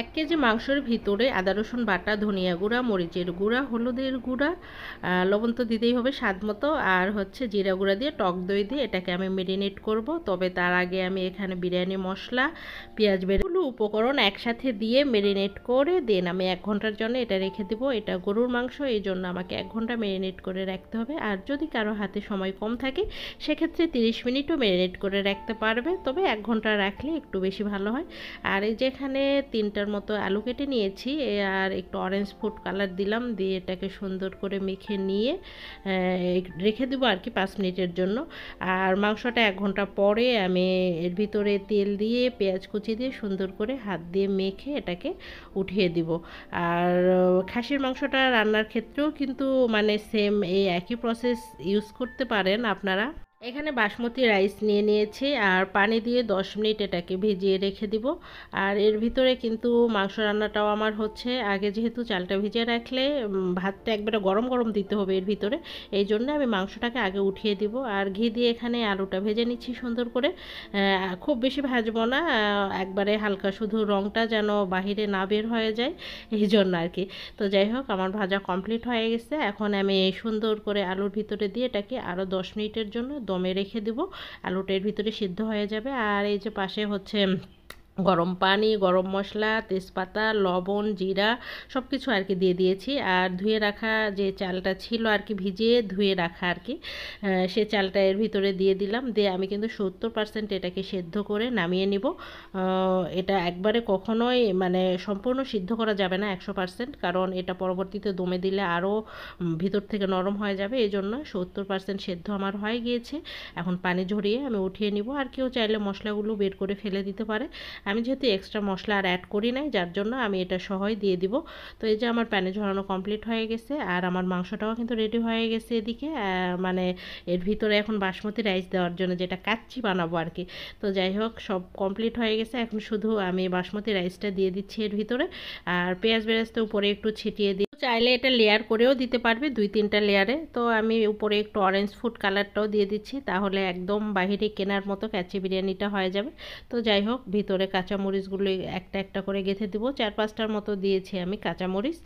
এক কেজি মাংসের ভিতরে আদা, রসুন বাটা, ধনিয়া গুঁড়া, মরিচের গুঁড়া, হলুদের গুঁড়া লবণ তো দিতেই হবে স্বাদ মতো। আর হচ্ছে জিরা গুঁড়া দিয়ে, টক দই দিয়ে এটাকে আমি মেরিনেট করব। তবে তার আগে আমি এখানে বিরিয়ানি মশলা, পেঁয়াজ বেরগুলো উপকরণ একসাথে দিয়ে মেরিনেট করে দেন। আমি এক ঘণ্টার জন্য এটা রেখে দেবো। এটা গরুর মাংস, এই জন্য আমাকে এক ঘণ্টা মেরিনেট করে রাখতে হবে। আর যদি কারও হাতে সময় কম থাকে, সেক্ষেত্রে তিরিশ মিনিটও মেরিনেট করে রাখতে পারবে। তবে এক ঘণ্টা রাখলে একটু বেশি ভালো হয়। আর এই যেখানে তিনটার মতো আলু কেটে নিয়েছি আর একটু অরেঞ্জ ফুড কালার দিলাম, দিয়ে এটাকে সুন্দর করে মেখে নিয়ে রেখে দেবো আর কি পাঁচ মিনিটের জন্য। আর মাংসটা এক ঘণ্টা পরে আমি এর ভিতরে তেল দিয়ে, পেঁয়াজ কুচি দিয়ে সুন্দর করে হাত দিয়ে মেখে এটাকে উঠিয়ে দিব। আর খাসির মাংসটা রান্নার ক্ষেত্রেও কিন্তু মানে সেম এই একই প্রসেস ইউজ করতে পারেন আপনারা। এখানে বাসমতি রাইস নিয়ে নিয়েছি আর পানি দিয়ে দশ মিনিট এটাকে ভিজিয়ে রেখে দিব। আর এর ভিতরে কিন্তু মাংস রান্নাটাও আমার হচ্ছে। আগে যেহেতু চালটা ভিজিয়ে রাখলে ভাতটা একবারে গরম গরম দিতে হবে এর ভিতরে। এই জন্য আমি মাংসটাকে আগে উঠিয়ে দিব। আর ঘি দিয়ে এখানে আলুটা ভেজে নিচ্ছি সুন্দর করে। খুব বেশি ভাজবো না। একবারে হালকা শুধু রঙটা যেন বাহিরে না বের হয়ে যায়, এই জন্য আর কি। তো যাই হোক, আমার ভাজা কমপ্লিট হয়ে গেছে। এখন আমি সুন্দর করে আলুর ভিতরে দিয়ে এটাকে আরও দশ মিনিটের জন্য দমে রেখে দেবো। আলুটা এর ভিতরে সিদ্ধ হয়ে যাবে। আর এই যে পাশে হচ্ছে গরম পানি, গরম মশলা, তেজপাতা, লবণ, জিরা সব কিছু আর কি দিয়ে দিয়েছি। আর ধুয়ে রাখা যে চালটা ছিল আর কি ভিজিয়ে ধুয়ে রাখা আর কি সে চালটা এর ভিতরে দিয়ে দিলাম। দিয়ে আমি কিন্তু সত্তর পার্সেন্ট এটাকে সেদ্ধ করে নামিয়ে নিব। এটা একবারে কখনোই মানে সম্পূর্ণ সিদ্ধ করা যাবে না একশো পার্সেন্ট কারণ এটা পরবর্তীতে দমে দিলে আরও ভিতর থেকে নরম হয়ে যাবে। এই জন্য সত্তর পার্সেন্ট সেদ্ধ আমার হয়ে গিয়েছে। এখন পানি ঝরিয়ে আমি উঠিয়ে নিব। আর কেউ চাইলে মশলাগুলো বের করে ফেলে দিতে পারে। আমি যেহেতু এক্সট্রা মশলা আর অ্যাড করি নাই, যার জন্য আমি এটা সহই দিয়ে দিব। তো এই যে আমার প্যানে ঝরানো কমপ্লিট হয়ে গেছে, আর আমার মাংসটাও কিন্তু রেডি হয়ে গেছে এদিকে। মানে এর ভিতরে এখন বাসমতি রাইস দেওয়ার জন্য যেটা কাচ্চি বানাবো আর কি। তো যাই হোক, সব কমপ্লিট হয়ে গেছে। এখন শুধু আমি বাসমতি রাইসটা দিয়ে দিচ্ছি এর ভিতরে। আর পেঁয়াজ বেরেস্তা উপরে একটু ছিটিয়ে দিই চাইলে এটা লেয়ার করেও দিতে পারবে দুই, তিনটা লেয়ারে তো আমি উপরে একটু অরেঞ্জ ফুড কালারটাও দিয়ে দিচ্ছি, তাহলে একদম বাহিরে কেনার মতো ক্যাচি বিরিয়ানিটা হয়ে যাবে। তো যাই হোক, ভিতরে কাঁচামরিচগুলো একটা একটা করে গেঁথে দেবো, চার পাঁচটার মতো দিয়েছি আমি কাঁচামরিচ।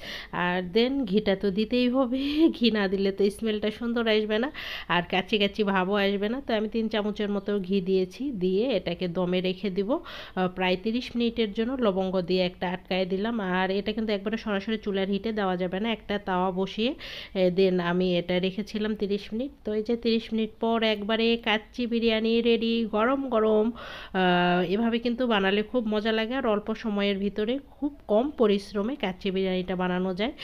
আর দেন ঘিটা তো দিতেই হবে, ঘি না দিলে তো স্মেলটা সুন্দর আসবে না, আর কাচি কাচি ভাবও আসবে না। তো আমি তিন চামচের মতো ঘি দিয়েছি, দিয়ে এটাকে দমে রেখে দিব প্রায় তিরিশ মিনিটের জন্য। লবঙ্গ দিয়ে একটা আটকায় দিলাম, আর এটা কিন্তু একবারে সরাসরি চুলার হিটে দেওয়া যাবে না, একটা তাওয়া বসিয়ে দেন আমি এটা রেখেছিলাম তিরিশ মিনিট। তো এই যে তিরিশ মিনিট পর একবারে কাচ্চি বিরিয়ানি রেডি গরম গরম এভাবে কিন্তু বানালে খুব মজা লাগে। আর অল্প সময়ের ভিতরে খুব কম পরিশ্রমে কাচ্চি বিরিয়ানিটা বানানো যায়।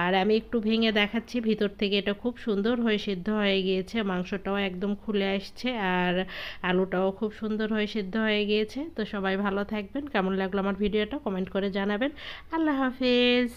আর আমি একটু ভেঙে দেখাচ্ছি, ভিতর থেকে এটা খুব সুন্দর হয়ে সিদ্ধ হয়ে গিয়েছে। মাংসটাও একদম খুলে আসছে আর আলুটাও খুব সুন্দর হয়ে সিদ্ধ হয়ে গিয়েছে। তো সবাই ভালো থাকবেন। কেমন লাগল আমার ভিডিওটা কমেন্ট করে জানাবেন। আল্লাহ হাফেজ।